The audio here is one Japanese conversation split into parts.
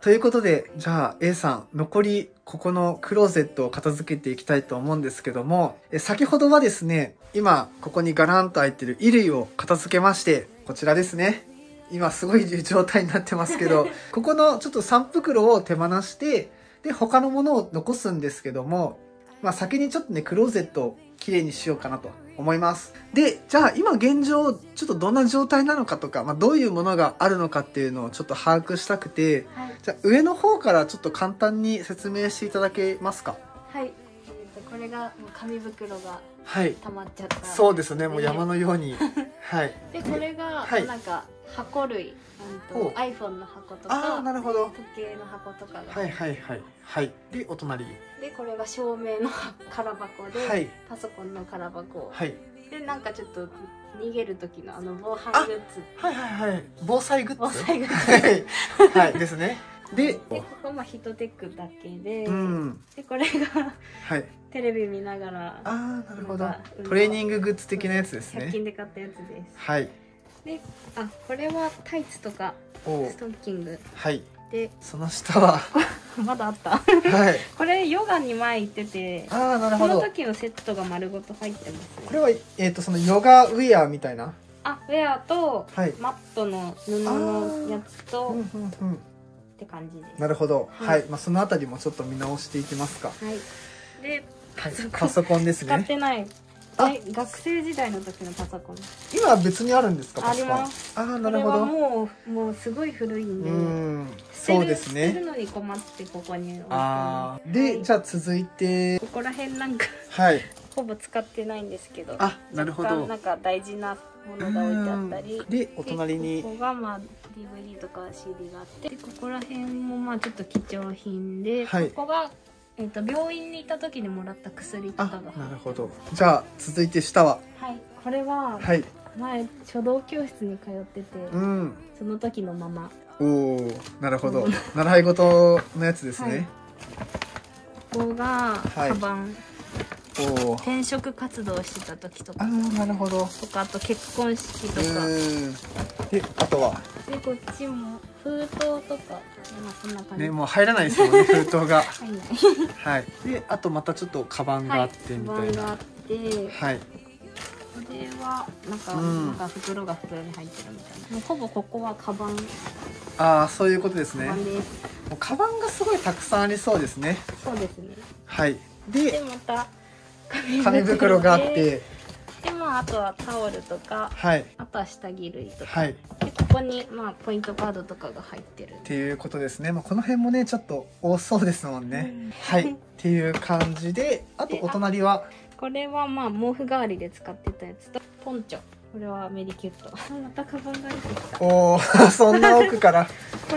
ということで、じゃあ A さん、残りここのクローゼットを片付けていきたいと思うんですけども、え先ほどはですね、今ここにガランと入ってる衣類を片付けまして、こちらですね。今すごい状態になってますけど、ここのちょっと3袋を手放して、で、他のものを残すんですけども、まあ先にちょっとね、クローゼットをきれいにしようかなと思います。で、じゃあ今現状、ちょっとどんな状態なのかとか、まあどういうものがあるのかっていうのをちょっと把握したくて、はいじゃあ上の方からちょっと簡単に説明していただけますか？はい、これがもう紙袋がはい。溜まっちゃったそうですね、もう山のように。はい。でこれがはいなんか箱類、と iPhone の箱とああ、かなるほど。時計の箱とかが、はいはいはい。はい。で、お隣。でこれが照明の空箱で、はい。パソコンの空箱、はい。でなんかちょっと逃げる時のあの防犯グッズはいはいはい。防災グッズ？防災グッズはい。はい。ですね。で、でここまあヒトテックだけで、うん。でこれがはい。テレビ見ながらああ、なるほど。トレーニンググッズ的なやつです100ね。均で買ったやつですはい。あこれはタイツとかおストッキングはい。でその下は、まだあったはい。これヨガに前行っててああ、なるこほど。の時のセットが丸ごと入ってますねこれは、えっ、と、そのヨガウェアみたいな？あウェアとはい。マットの布のやつとっうんうんうん。て感じですなるほど。はいはい。まあ、そのあたりもちょっと見直していきますか。はいではいパソコン。パソコンです使っね。てないあえ学生時代の時のパソコン今は別にあるんですか、あパソコン。りますああ、なるほど。もうもうすごい古いんうでん。捨てるそうです捨てるね。のに困ってここにああ。はで、いじゃあ続いて、ここら辺なんかはい。ほぼ使ってないんですけどあ、なるほどな。んか大事なものが置いてあったりうんで、お隣でにこ。こがまあ DVD とか CD があってでここら辺もまあちょっと貴重品で、はいここが、えー、と病院にいた時にもらった薬とあかが、なるほど。じゃあ続いて下は。はいこれははい。前書道教室に通ってて、うん。その時のままおお、なるほどうん。習い事のやつですね。ここがはいカバン、おお。転職活動してた時とかああ、なるほど。とかあと結婚式とかうん。で、あとは？でこっちも封筒とかまあそんな感じ、ね、もう入らないですもんね、封筒が。入んないはい。で、あとまたちょっとカバンがあってみたいな。カバンがあってはい。これはなんか、うんなんか袋が袋に入ってるみたいなもうほぼここはカバン、ああ、そういうことですねカバ。ンですもうカバンがすごいたくさんありそうですね。そうですねはい。でで、また紙袋があっでて、でまああとはタオルとかはい。あとは下着類とか、はい。でここにまあポイントカードとかが入ってるっていうことですね。まあ、この辺もね、ちょっと多そうですもんね。うんはい。っていう感じで、あとお隣は、これはまあ毛布代わりで使ってたやつとポンチョこれはメリキュットまたカバンが出てきたこおー、そんな奥から。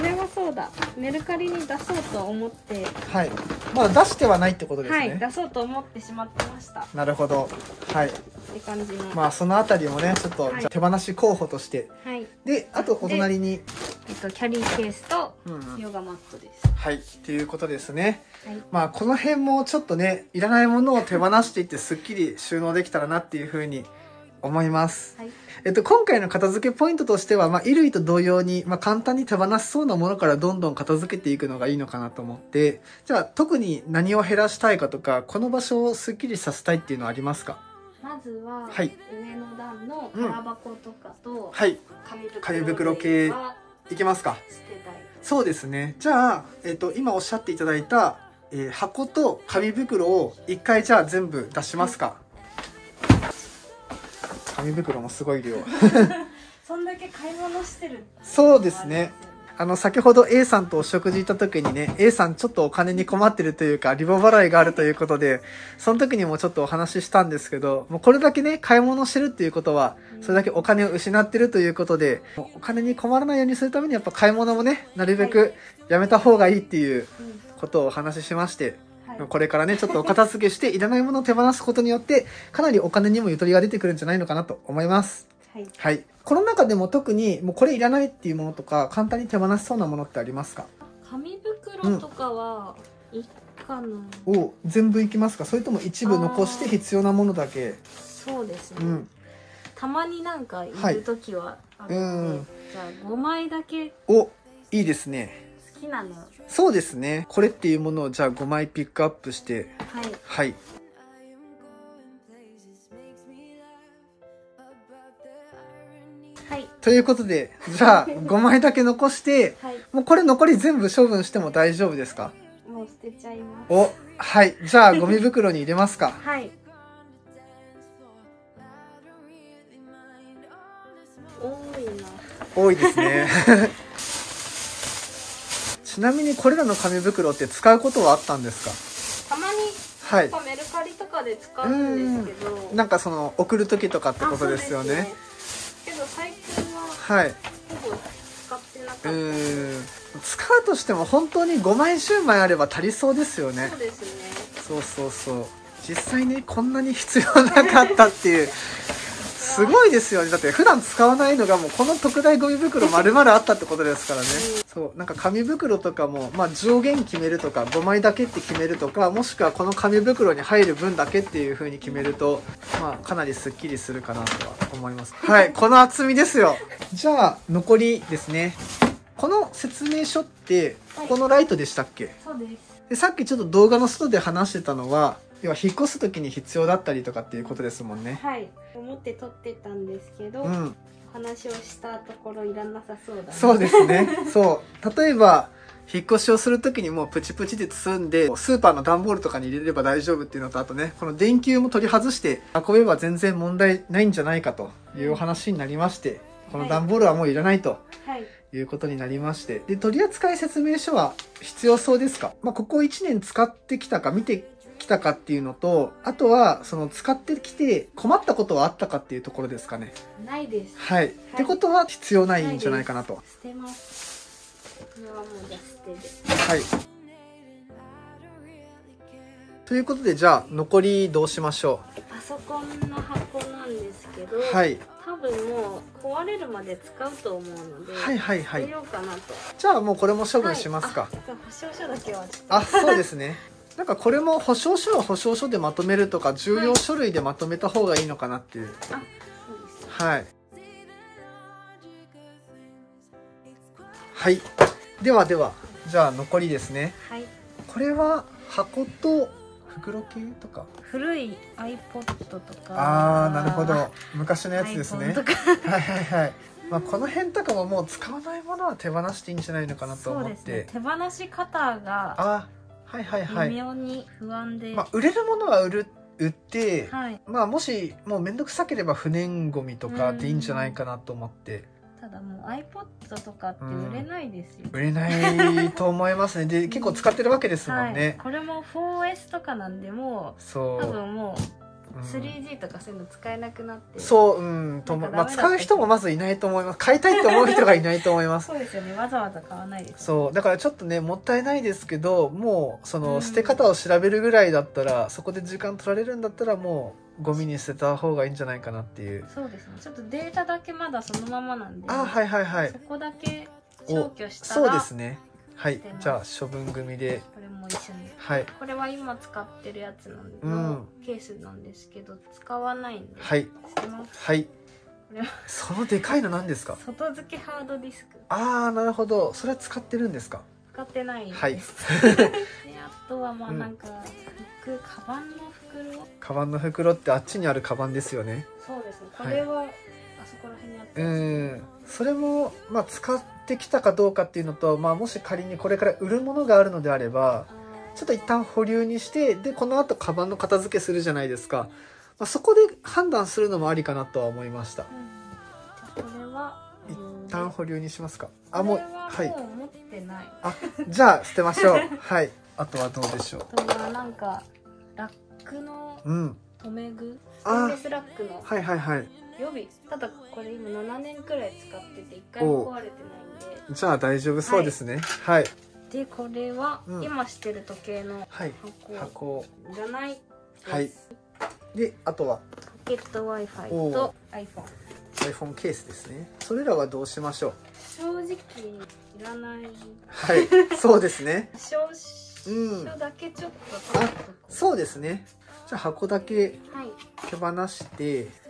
れはそうだメルカリに出そうと思ってはい。まあ、出してはないってことですはいね。出そうと思ってしまってましたっなるほど。はい。て感じの、まあ、そのあたりもね、ちょっと、はいじゃあ手放し候補として。はいで、あとお隣に、えっとキャリーケースとうんうんヨガマットです、はい。っていうことですね。はいまあ、この辺もちょっとね、いらないものを手放していって、すっきり収納できたらなっていうふうに思います。はいえっと、今回の片付けポイントとしては、まあ、衣類と同様に、まあ、簡単に手放しそうなものからどんどん片付けていくのがいいのかなと思って、じゃあ、特に何を減らしたいかとか、この場所をすっきりさせたいっていうのはありますか？まずは、はい上の段のうん空箱とかとはい。紙袋紙袋系はいきますか？捨てたいそうですね。じゃあ、えっと、今おっしゃっていただいた、えー箱と紙袋を一回じゃあ全部出しますか？紙袋もすごい量。そんだけ買い物してるそうですね。あの、先ほど A さんとお食事行った時にね、A さんちょっとお金に困ってるというか、リボ払いがあるということで、その時にもちょっとお話ししたんですけど、もうこれだけね、買い物してるっていうことは、それだけお金を失ってるということで、お金に困らないようにするためにやっぱ買い物もね、なるべくやめた方がいいっていううんことをお話ししまして、はいこれからね、ちょっとお片付けして、いらないものを手放すことによって、かなりお金にもゆとりが出てくるんじゃないのかなと思います。はいはい。この中でも特に、もうこれいらないっていうものとか、簡単に手放しそうなものってありますか？紙袋とかはいいかな、を全部いきますか？それとも一部残して必要なものだけ？そうですね、うん。たまになんかいる時はあるうので、ん。じゃあ5枚だけお、いいですね。なのそうですね。これっていうものをじゃあ5枚ピックアップして、はいはい。はいということで、じゃあ 5枚だけ残して、はいもうこれ残り全部処分しても大丈夫ですか？もう捨てちゃいますお、はい。じゃあゴミ袋に入れますか。はい多いな多いですね。ちなみにこれらの紙袋って使うことはあったんですたまにかはい。メルカリとかで使うんですけどなんかその送る時とかってあことですよね。ねけど最近ははい。ほぼ使ってなかっ。使うとしても本当に5枚10枚あれば足りそうですよねそう。ですねそうそうそう。実際にこんなに必要なかったっていう。すごいですよね。だって普段使わないのがもうこの特大ゴミ袋丸々あったってことですからね。そう。なんか紙袋とかも、まあ上限決めるとか、5枚だけって決めるとか、もしくはこの紙袋に入る分だけっていう風に決めると、まあかなりスッキリするかなとは思います。はい。この厚みですよ。じゃあ、残りですね。この説明書って、ここのライトでしたっけ、そうですでさっきちょっと動画の外で話してたのは要は引っ越す時に必要だったりとかっていうことですもんね。はい。思って撮ってたんですけど、うん。お話をしたところいらなさそうだな。そうですね。そう。例えば引っ越しをする時にもうプチプチで包んでスーパーの段ボールとかに入れれば大丈夫っていうのとあとねこの電球も取り外して運べば全然問題ないんじゃないかというお話になりましてこの段ボールはもういらないとはい。いうことになりまして。で、取扱説明書は必要そうですか？まあ、ここ1年使ってきたか見てきたかっていうのと、あとは、その使ってきて困ったことはあったかっていうところですかね。ないですはい。ってことは必要ないんじゃないかなと。捨てますこれはもうじゃあ捨てではい。ということで、じゃあ、残りどうしましょパソコンの箱なんですけど、うはい。多分もう壊れるまで使うと思うので、はいはいはい捨て。ようかなとじゃあもうこれも処分しますか。はいあ、そうですね。なんかこれも保証書は保証書でまとめるとか、重要書類でまとめた方がいいのかなっていう。はい。はい。ではでは、じゃあ残りですね。はいこれは箱と袋系とか？古い iPod とかああ、なるほど。昔のやつですね はいはいはい。まあこの辺とかももう使わないものは手放していいんじゃないのかなと思って。ですね手放し方があはいはいは微い。妙に不安で、まあ売れるものは売る売って、はい。まあもしもうめんどくさければ不燃ゴミとかでいいんじゃないかなと思って。ただもう iPod とかって売れないですよ、売れないと思いますね。で結構使ってるわけですもん はい。ね、これも 4S とかなんでもそう。多分もううん 3G とかそういうの使えなくなってそううんとまあ、使う人もまずいないと思います。買いたいって思う人がいないと思います。そうですよね。わざわざ買わないで。すそうだからちょっとねもったいないですけどもうそのうん。捨て方を調べるぐらいだったら、そこで時間取られるんだったらもうゴミに捨てた方がいいんじゃないかなっていう。そうですね。ちょっとデータだけまだそのままなんで。あはいはいはい。そこだけお消去したらそうですね。はい。じゃあ処分組でも一緒に。はい。これは今使ってるやつなんで、うん。ケースなんですけど使わないんではい。はい。そのでかいの何ですか？外付けハードディスク。ああなるほど。それは使ってるんですか？使ってないです、はい。であとはまあうん。なんか服カバンの袋？カバンの袋ってあっちにあるカバンですよね。そうですね。こはい。れは、あそこら辺にあったうん。それもまあ使ってきたかどうかっていうのと、まあ、もし仮にこれから売るものがあるのであればあーちょっと一旦保留にしてでこの後カバンの片付けするじゃないですか、まあ、そこで判断するのもありかなとは思いました。うん。これは一うん。旦保留にしますか。あもうははい。あじゃあ捨てましょう。はい。あとはどうでしょあとはなんかラックのううん。留め具？ステあンレスラックのはいはいはい。予備。ただこれ今7年くらい使ってて1回も壊れてないんで。じゃあ大丈夫そうですね。はいでこれはうん。今してる時計のはい。箱。箱。じゃない？ですはい。であとは？ポケット w i f i と iPhone iPhone ケースですね。それらはどうしましょう？正直いらない。はい。そうですね。証うん。書だけちょっと取っとくそうですね。じゃあ箱だけはい。手放して。でこれももう別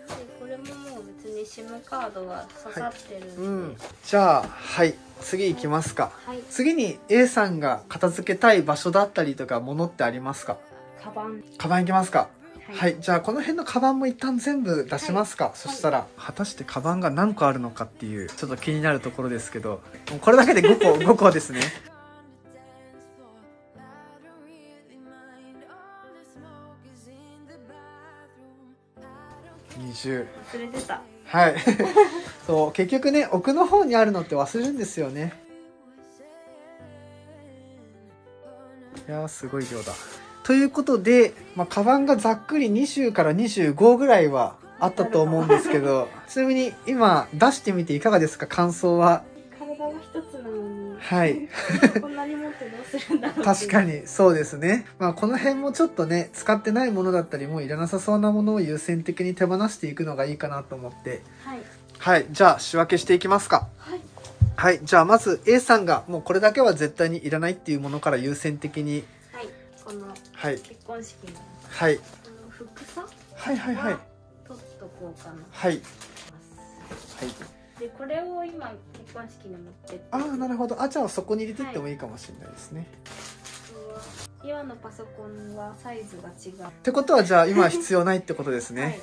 に SIM カードが刺さってるんで、うん。じゃあ、はい。次行きますか。はい。次に A さんが片付けたい場所だったりとか、ものってありますか？カバン。カバン行きますか？はい、はい、じゃあこの辺のカバンも一旦全部出しますか、そしたら果たしてカバンが何個あるのかっていうちょっと気になるところですけどもうこれだけで5個5個ですね20忘れてた。はい。そう結局ね奥の方にあるのって忘れるんですよね。いやーすごい量だ。ということで、まあ、カバンがざっくり20から25ぐらいはあったと思うんですけどちなみに今出してみていかがですか？感想は体が一つなのに。はい。こんなに持ってどうするんだろう確かににそうですね。まあこの辺もちょっとね使ってないものだったりもういらなさそうなものを優先的に手放していくのがいいかなと思って。はい。はい。じゃあ仕分けしていきますか。はい。はい。じゃあまず A さんがもうこれだけは絶対にいらないっていうものから優先的に。はい。このはい。結婚式の。はい。このふくさはいはいはい。取っとこうかな。はい。はいでこれを今結婚式に持ってって。ああなるほど。あじゃあそこに入れてってもいいかもしれないですね、今のパソコンはサイズが違う。ってことはじゃあ今は必要ないってことですね、はい、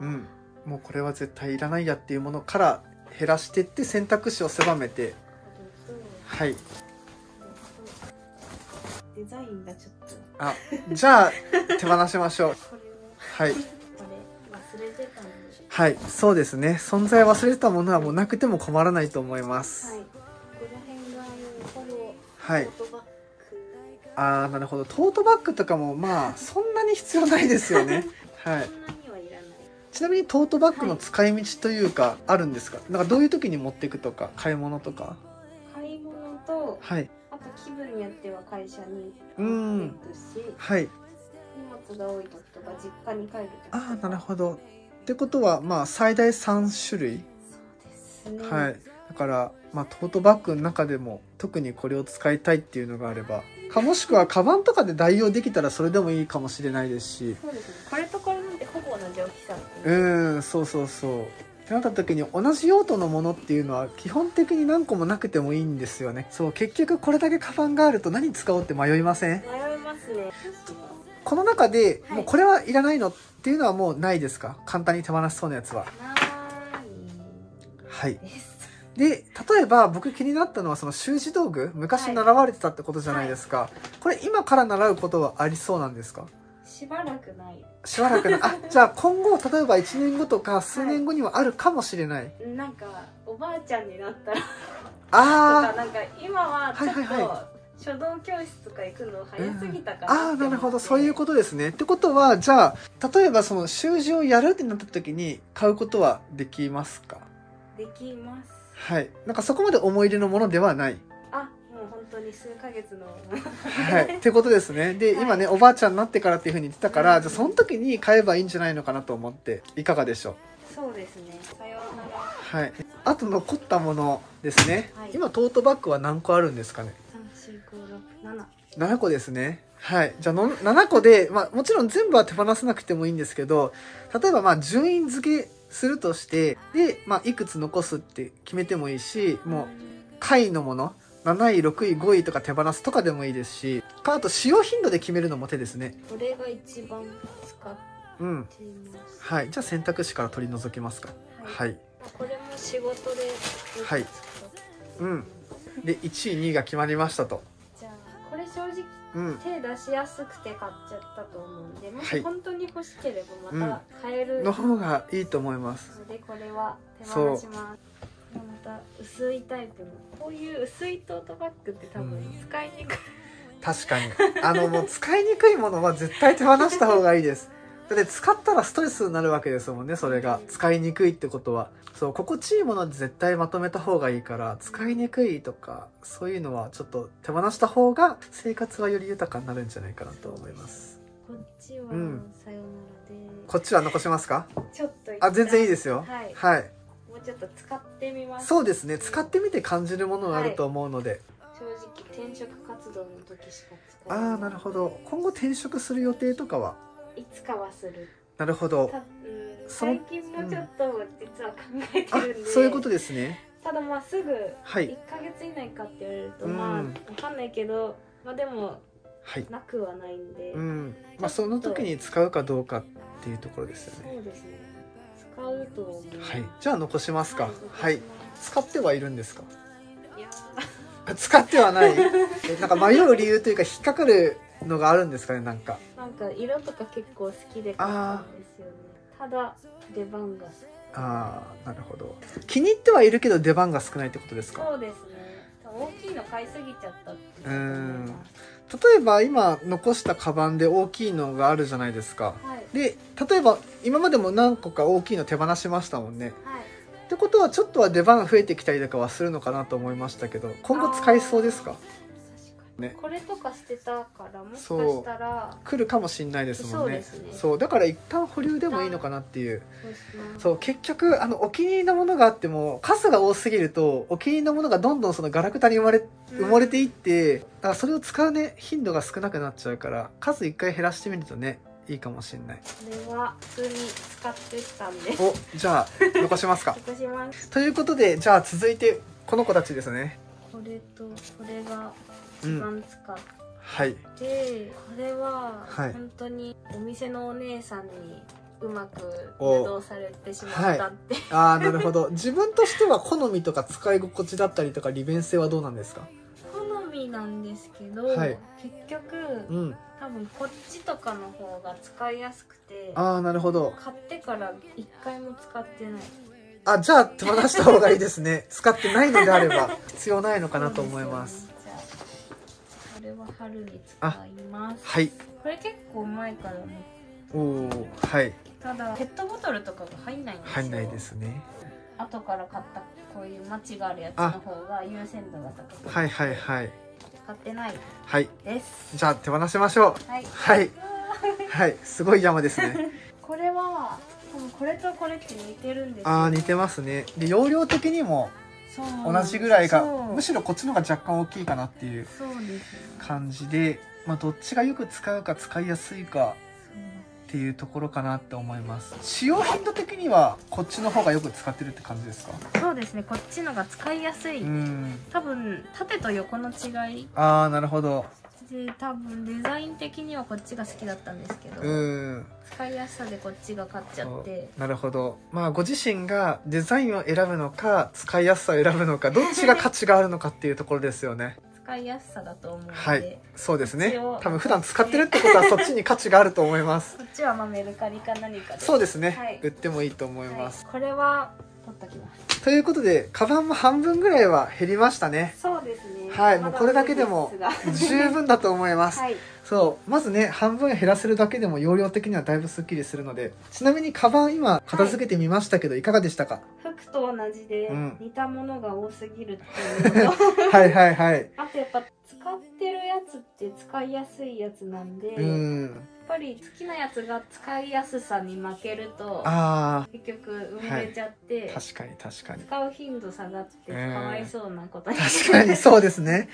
うん。もうこれは絶対いらないやっていうものから減らしてって選択肢を狭めて。はい。デザインがちょっと。あじゃあ手放しましょう。はい。これ忘れてたんではいそうですね。存在忘れてたものはもうなくても困らないと思います。はい。ここら辺がフォロはいートートバッグ。ああなるほど。トートバッグとかもまあ そんなに必要ないですよね。はい。ちなみにトートバッグの使い道というかあるんですか？なんかどういう時に持っていくとか？買い物とか？買い物とはい。あと気分によっては会社にうん。持っていくしはい。荷物が多い時とか実家に帰る時とか。ああなるほどってことはまあ最大3種類。ね。はい。だからまあトートバッグの中でも特にこれを使いたいっていうのがあればかもしくはカバンとかで代用できたらそれでもいいかもしれないですし。そうですねこれとこれなんてほぼ同じ大きさうんそうそうそう。ってなった時に同じ用途のものっていうのは基本的に何個もなくてもいいんですよね。そう結局これだけカバンがあると何使おうって迷いません？迷いますねこの中ではい。もうこれはいらないのっていうのはもうないですか？簡単に手放しそうなやつは。はい。で例えば僕気になったのはその習字道具昔習われてたってことじゃないですか、これ今から習うことはありそうなんですか？しばらくない。しばらくなあじゃあ今後例えば1年後とか数年後にはあるかもしれない、なんかおばあちゃんになったら。とかあなんか今はちょっと、はいはいは書道教室とか行くの早すぎたかあなああなるほど。そういうとことですね。ってことはじゃあ例えばその習字をやるってなった時に買うことはできますか？できます。はい。なんかそこまで思い入れのものではない。あもう本当に数ヶ月の。はい、ってことですね。で、はい。今ね、おばあちゃんになってからっていうふうに言ってたから、うんじゃあその時に買えばいいんじゃないのかなと思って、いかがでしょそうですね。さようなら。うはい。あと残ったものですね。はい。今、トートバッグは何個あるんですかね？34567 ?7 個ですね。はい。じゃあの、7個で、まあ、もちろん全部は手放さなくてもいいんですけど、例えば、まあ、順位付けするとして、で、まあ、いくつ残すって決めてもいいし、もう、下位のもの、7位、6位、5位とか手放すとかでもいいですし、かあと使用頻度で決めるのも手ですね。これが一番使っうん。ていますはい。じゃあ選択肢から取り除きますか。はい。これも仕事ではいうん。で、1位、2位が決まりましたと。正直うん。手出しやすくて買っちゃったと思うんでもはいし本当に欲しければまた買えるの方がいいと思います。のでこれは手放しますまた薄いタイプのこういう薄いトートバッグって多分うん使いにくい、確かに。あの、もう使いにくいものは絶対手放した方がいいです。だって使ったらストレスになるわけですもんね、それが。使いにくいってことは。そう、心地いいもので絶対まとめた方がいいから、使いにくいとか、そういうのはちょっと手放した方が生活はより豊かになるんじゃないかなと思います。こっちはうんさよなこっちは残しますか？らでちょっとあ、全然いいですよ。はいはい。もうちょっと使ってみますそうですね。使ってみて感じるものがあると思うので。正直転職活動の時しか使あわないあ、なるほど。今後転職する予定とかは？いつかはする。なるほど。最近もちょっと実は考えてあるんで、そういうことですね。ただまあすぐはい。1ヶ月以内かって言われると、うん。まあわかんないけどまあでもはい。なくはないんで、うん。まあその時に使うかどうかっていうところですよね。そうですね。使うと思う。はい。じゃあ残しますか。はいはい。使ってはいるんですか？いやあ 使ってはない。えなんか迷う理由というか引っかかるのがあるんですかねなんか。ーなんか色とか結構好きで買ったんですよね。ただ出番が。ああなるほど。気に入ってはいるけど出番が少ないってことですか？そうですね。大きいの買いすぎちゃったっていうん。例えば今残したカバンで大きいのがあるじゃないですか。はい。で例えば今までも何個か大きいの手放しましたもんね。はい。ってことはちょっとは出番増えてきたりとかはするのかなと思いましたけど今後使いそうですか？ね。これとか捨てたからもしかしたら来るかもしんないですもんね。そうね。だから一旦保留でもいいのかなっていう。そう結局あのお気に入りのものがあっても数が多すぎるとお気に入りのものがどんどんそのガラクタに生まれ埋もれていってだからそれを使うね頻度が少なくなっちゃうから数一回減らしてみるとねいいかもしんない。これは普通に使ってたんで。おじゃあ残しますか。残します。ということでじゃあ続いてこの子たちですね。これとこれが一番使っはいて、これははい。本当にお店のお姉さんにうまくお誘導されてしまったって、ああなるほど。自分としては好みとか使い心地だったりとか利便性はどうなんですか？好みなんですけど、はい。結局うん。多分こっちとかの方が使いやすくてああなるほど。買ってから一回も使ってない。あじゃあ手放した方がいいですね。使ってないのであれば必要ないのかなと思いますは春に使います。はい。これ結構前からね。おおはい。ただペットボトルとかが入んないんですよ。入んないですね。後から買ったこういうマチがあるやつの方が優先度が高くて。はいはいはい。使ってない。はい。です。じゃあ手放しましょう。はい。はい。はい。すごい山ですね。これはこれとこれって似てるんですよ。ああ似てますね。で容量的にも同じぐらいがむしろこっちの方が若干大きいかなっていう感じでまあどっちがよく使うか使いやすいかっていうところかなって思います。使用頻度的にはこっちの方がよく使ってるって感じですか？そうですね。こっちのが使いやすい、うん。多分縦と横の違い。ああなるほどで多分デザイン的にはこっちが好きだったんですけど、うん。使いやすさでこっちが勝っちゃって。なるほど。まあご自身がデザインを選ぶのか使いやすさを選ぶのかどっちが価値があるのかっていうところですよね。使いやすさだと思うので、はい。そうですね。多分普段使ってるってことはそっちに価値があると思います。こっちはまあメルカリか何かで。そうですね、はい。売ってもいいと思います、はい。これは取っときます。ということでカバンも半分ぐらいは減りましたね。そうですねはいまもうこれだけでも十分だと思います、がはい そうまずね半分減らせるだけでも容量的にはだいぶスッキリするのでちなみにカバン今片付けてみましたけど、い、かがでしたか？服と同じでうん。似たものが多すぎるっていうのと、はいはいはい。あとやっぱ使ってるやつって使いやすいやつなんで、うやっんぱり好きなやつが使いやすさに負けるとあ結局埋もれちゃって、ー確かに確かに。使う頻度下がってかうん。わいそうなことに確かにそうですね。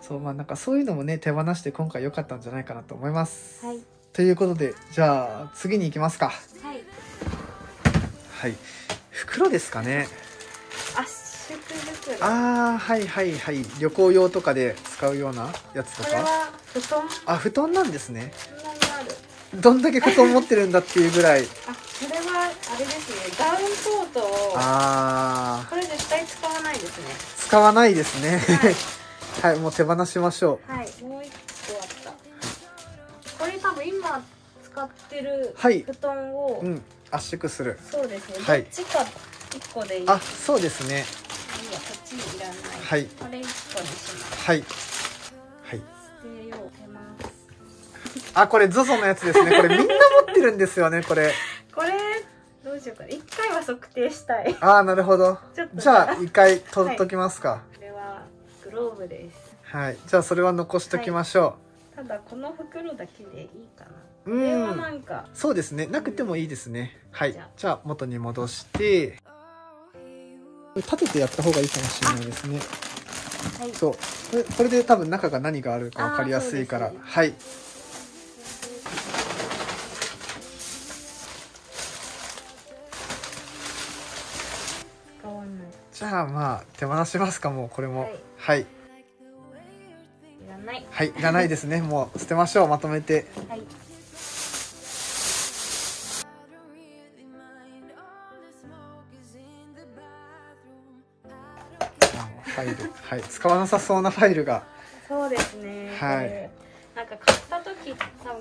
そうまあなんかそういうのもね手放して今回良かったんじゃないかなと思います、はい。ということでじゃあ次に行きますか。はい。はい。袋ですかね。圧縮袋。こああはいはいはい。旅行用とかで使うようなやつとか？れは布団？あ布団なんですね。どんだけ布団持ってるんだっていうぐらい。あそれはあれですね。ダウンコートをああこれ絶対使わないですね。使わないですね。はい。はいもう手放しましょう。はい使ってるはい。布団を、うん。圧縮する。そうですね、はい。どっちか一個でいい。あそうですね。いいやこっちいらない。はい。これ一個にします。はい。はい。捨てよう捨てますあこれ ZOZO のやつですね。これみんな持ってるんですよねこれ。これどうしようかな。一回は測定したい。ああなるほど。じゃあ一回取っときますか。これはグローブです。はい、じゃあそれは残しときましょただこの袋だけでいいかな。これはなんかそうですね。なくてもいいですね、はい。じゃあ。元に戻して。立ててやった方がいいかもしれないですね。はい、そう。これこれで多分中が何があるかわかりやすいから、はい。じゃあまあ手放しますかもうこれも、はい、はい。ない。はい、いらないですね。もう捨てましょう。まとめて。はい。ファイル。はい。使わなさそうなファイルが。そうですね。はい。なんか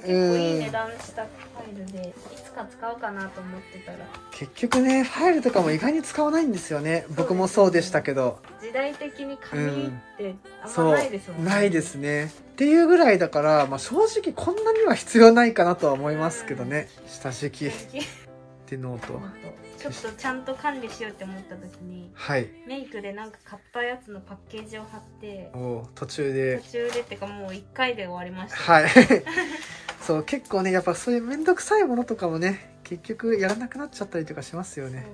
結構いい値段したファイルでいつか使おうかなと思ってたら。結局ねファイルとかも意外に使わないんですよね。僕もそうでしたけど。時代的に紙ってあんまないですもんね、ないですね。っていうぐらいだから、まあ、正直こんなには必要ないかなとは思いますけどね。下敷き。でノート。ちょっとちゃんと管理しようって思った時にはい。メイクでなんか買ったやつのパッケージを貼ってお途中で。途中でってかもう1回で終わりました、はいそう結構ねやっぱそういう面倒くさいものとかもね結局やらなくなっちゃったりとかしますよね。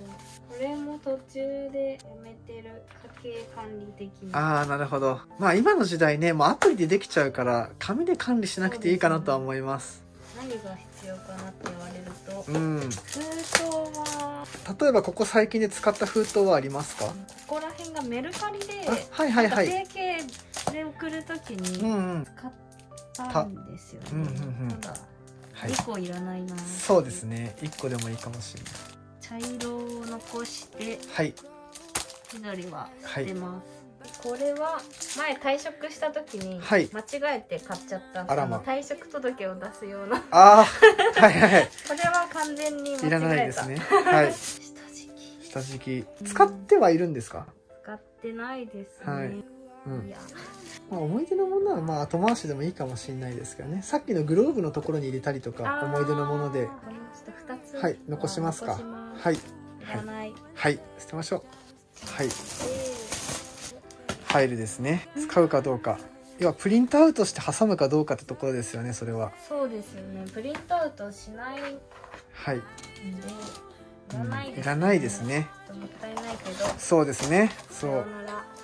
これも途中でやめてる家計管理的にああなるほど。まあ今の時代ねもうアプリでできちゃうから紙で管理しなくていいかなとは思います。何が必要かなって言われるとうん。封筒は。例えばここ最近で使った封筒はありますか？ここら辺がメルカリであはいはいはい。なんか定型で送るときうんにうん。使ったんですよね、うんうんうん。ただはい。2個いらないな、そうですね。1個でもいいかもしれない。茶色を残してはい。緑ははい捨てます、これは前退職した時にはい。間違えて買っちゃった、あらま。の退職届を出すような。こああはいはいはい。れは完全に間違えた。いらないですね。はい。下敷き。下敷き。使ってはいるんですか、使ってないですね、はいうん。まあ、思い出のものはまあ後回しでもいいかもしれないですけどね。さっきのグローブのところに入れたりとか思い出のもので。あーちょっと2つ。はい残しますか？はい。い。らない、はい。捨てましょう。はい。でファイルですね。使うかどうか。要はプリントアウトして挟むかどうかってところですよねそれは。そうですよね。プリントアウトしないはい、いらないです、いらないですね。ちょっともったいないけど。そうですね。さそう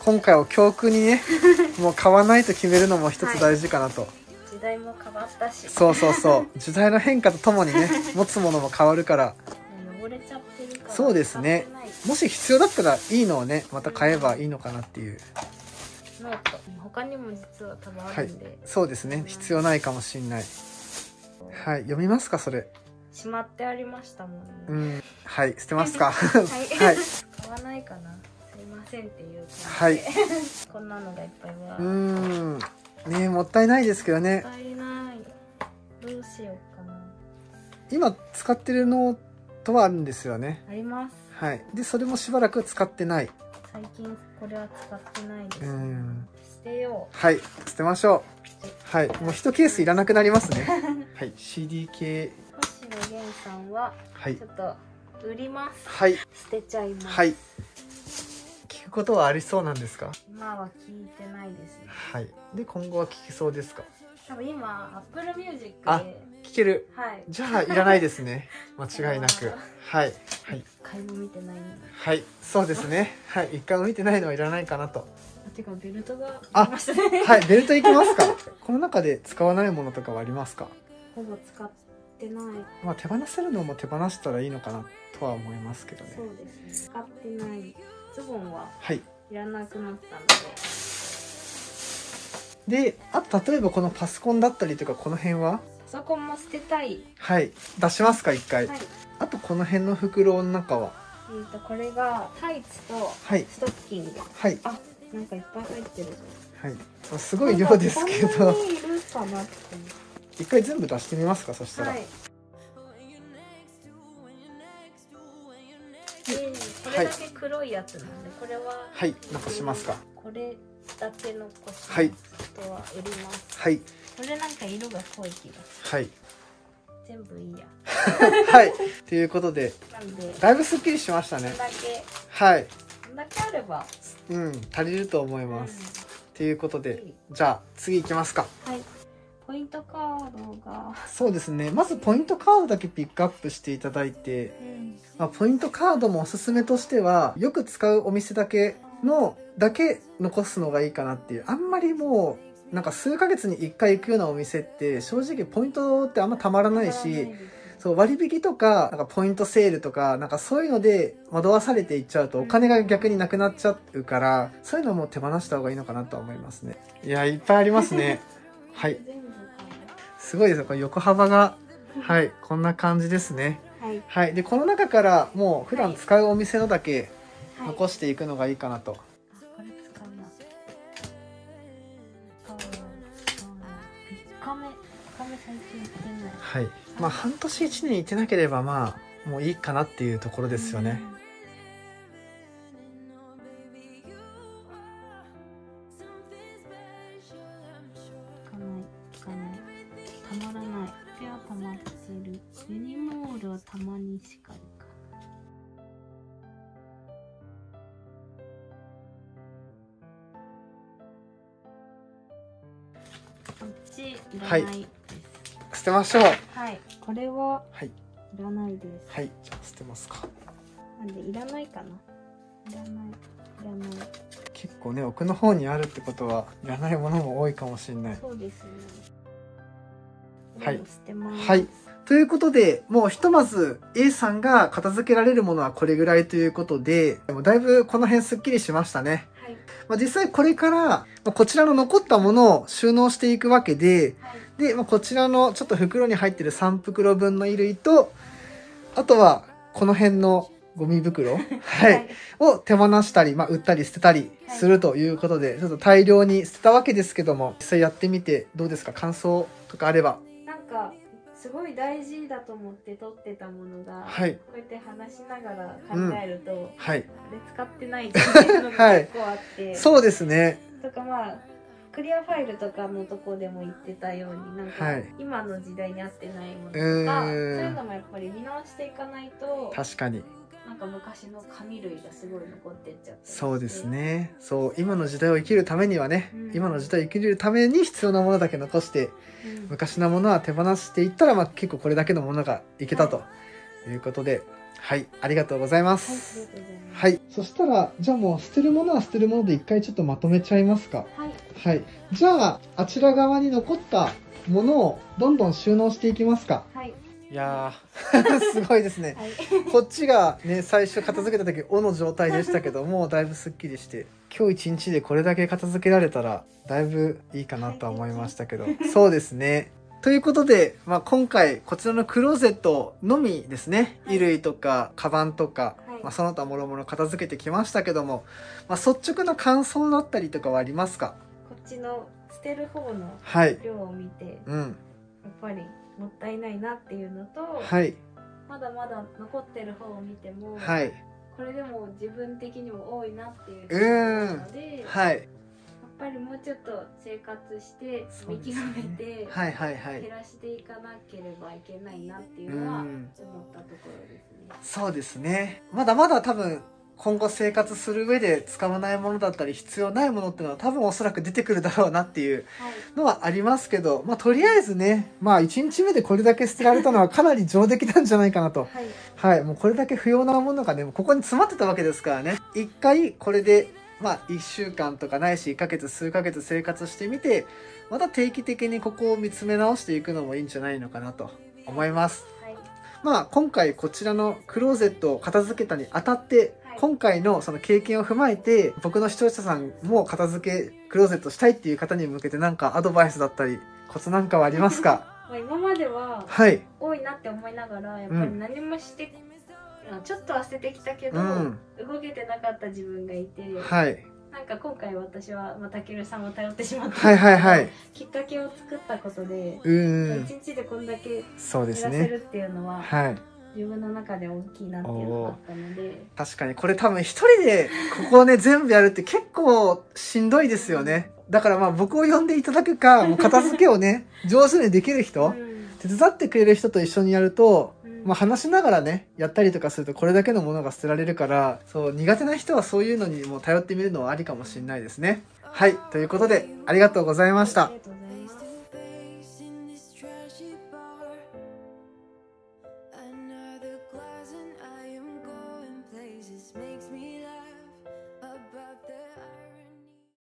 今回を教訓にね もう買わないと決めるのも一つ大事かなと、時代も変わったし。そうそうそう。時代の変化とともにね持つものも変わるから。汚れちゃってるからそうですね。もし必要だったらいいのをねまた買えばいいのかなっていう。ノート。他にも実は多分あるんで、そうですね。必要ないかもしんない。はい。読みますかそれ。しまってありましたもんね、うん。はい。捨てますか。はい、はい。買わないかなませんっていうはい。こんなのがいっぱいはうーん。ねもったいないですけどね。もったいない。どうしようかな。今使ってるノートはあるんですよね。あります。はい。でそれもしばらく使ってない。最近これは使ってないです、うーん。捨てよはい。捨てましょう。はい。もう一ケースいらなくなりますね。はい。CD 系う星野源さんははい。ちょっと売ります。はい。捨てちゃいます、はい。聞くことはありそうなんですか？今は聞いてないですね。はい。で今後は聞きそうですか？多分今 Apple Music で。あは聞ける。い。じゃあいらないですね。間違いなく。はい。はい。一回も見てないはい。そうですね。はい。一回も見てないのはいらないかなと。あてかベルトがあね。はい。ベルトいきますか？この中で使わないものとかはありますか？ほぼ使ってない。まあ手放せるのも手放したらいいのかなとは思いますけどね。そうですね。使ってないズボンははい。いらなくなったので。あと例えばこのパソコンだったりとかこの辺は？でパソコンも捨てたい。はい。出しますか一回、はい。あとこの辺の袋の中は？えー、とこれがタイツとはい。ストッキング。はい。あなんかいっぱい入ってるはい。すごい量ですけど。こんなにいるかなって。思っ一回全部出してみますかそしてたら、はいれだけ黒いやつなんで、これははい。残しますか。これだけ残しはい。あとは売ります。はい。これなんか色が濃い気がはい。全部いいや。はい。ということでだいぶすっきりしましたね。はい。だけあれば、うん。足りると思いうん。ます、ということでじゃあ次行きますか。はいポイントカードが、そうですねまずポイントカードだけピックアップしていただいて、まあ、ポイントカードもおすすめとしてはよく使うお店だけのだけ残すのがいいかなっていうあんまりもうなんか数ヶ月に1回行くようなお店って正直ポイントってあんまたまらないしそう、割引とか、なんかポイントセールとか、なんかそういうので惑わされていっちゃうとお金が逆になくなっちゃうから、そういうのも手放した方がいいのかなとは思いますね。いや、いっぱいありますね。はい。すごいですよ。これ横幅が、はい、こんな感じですね。はいはい。で、この中からもう普段使うお店のだけはい残していくのがいいかなと。あこれ使うなあーあー3日目3日目最近行ってないはい。まあ、半年1年いてなければ、まあ、もういいかなっていうところですよね。つちい捨てましょう。はい、これははい。いらないですはい。じゃあ捨てますか。なんでいらないかないらないいらない結構ね、奥の方にあるってことは、いらないものも多いかもしれない。そうですねはいこれを捨てますはい。ということで、もうひとまず A さんが片付けられるものはこれぐらいということで、でもだいぶこの辺すっきりしましたね。はいまあ、実際これから、まあこちらの残ったものを収納していくわけで、はいで、まあ、こちらのちょっと袋に入ってる3袋分の衣類と、あとはこの辺のゴミ袋、はい、を手放したり、まあ、売ったり捨てたりするということで、ちょっと大量に捨てたわけですけども、実際やってみてどうですか？感想とかあれば。なんかすごい大事だと思って撮ってたものが、はい。こうやって話しながら考えると、はい。あれ使ってないっていうのが結構あって、そうですね。とかまあクリアファイルとかのとこでも言ってたようになんか、はい。今の時代に合ってないものとかうそういうのもやっぱり見直していかないと確かに。なんか昔の紙類がすごい残ってっちゃって。そうですね。そう、今の時代を生きるためにはね、うん。今の時代を生きるために必要なものだけ残して、うん。昔のものは手放していったら、まあ結構これだけのものがいけたということで、はい、はい、ありす。がとうございます。はい。そしたら、じゃあもう捨てるものは捨てるもので一回ちょっとまとめちゃいますか。はい、はい。じゃあ、あちら側に残ったものをどんどん収納していきますか。はい、いやー、すごいですね。はい、こっちがね、最初片付けた時、おの状態でしたけど、も うだいぶすっきりして、今日一日でこれだけ片付けられたら、だいぶいいかなとは思いましたけど、そうですね。ということで、まあ、今回、こちらのクローゼットのみですね、はい衣類とか、カバンとか、はいまあ、その他もろもろ片付けてきましたけども、まあ、率直な感想だったりとかはありますか？こっちの捨てる方のはい。量を見て、やうん。っぱりもったいないなっていうのと、はい。まだまだ残ってる方を見ても、はい。これでも自分的にも多いなっていうので、やっはい。ぱりもうちょっと生活して見極めて、はいはいはい減。らしていかなければいけないなっていううのは思っん。たところですね。そうですね。まだまだ多分、今後生活する上で使わないものだったり必要ないものっていうのは多分おそらく出てくるだろうなっていうはい、のはありますけど、まあとりあえずね、まあ1日目でこれだけ捨てられたのはかなり上出来なんじゃないかなと。はい、はい。もうこれだけ不要なものがね、ここに詰まってたわけですからね。一回これで、まあ1週間とかないし1ヶ月数ヶ月生活してみて、また定期的にここを見つめ直していくのもいいんじゃないのかなと思います。はい、まあ今回こちらのクローゼットを片付けたにあたって、はい今回のその経験を踏まえて僕の視聴者さんも片付けクローゼットしたいっていう方に向けてなんかアドバイスだったりコツなんかはありますか？まあ今までははい。多いなって思いながらやっぱり何もして、ちょっとは捨ててきたけど、うん。動けてなかった自分がいて、はい。なんか今回私はまあたけるさんを頼ってしまったはいはいはい。きっかけを作ったことで、うーん。一日でこんだけそうですね。減らせるっていうのは、はい。自分の中で大きいなっていうのがあったので、確かにこれ多分一人でここをね全部やるって結構しんどいですよね。だからまあ僕を呼んでいただくか、もう片付けをね、上手にできる人、うん手伝ってくれる人と一緒にやると、うんまあ、話しながらねやったりとかするとこれだけのものが捨てられるからそう苦手な人はそういうのにも頼ってみるのはありかもしれないですね。はいということでありがとうございました。ありがとうございました